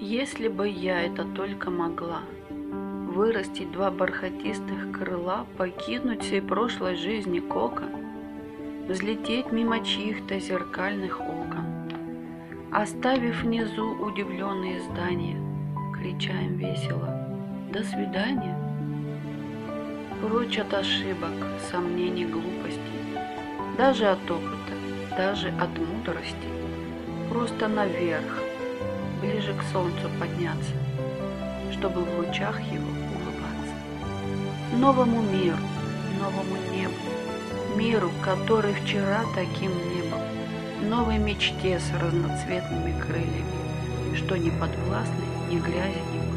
Если бы я это только могла, Вырастить два бархатистых крыла, Покинуть всей прошлой жизни кока, Взлететь мимо чьих-то зеркальных окон, Оставив внизу удивленные здания, Крича им весело. «До свидания!» Прочь от ошибок, сомнений, глупостей, Даже от опыта, даже от мудрости, Просто наверх, ближе к солнцу подняться, чтобы в лучах его улыбаться. Новому миру, новому небу, миру, который вчера таким не был, новой мечте с разноцветными крыльями, что не подвластны ни грязи, ни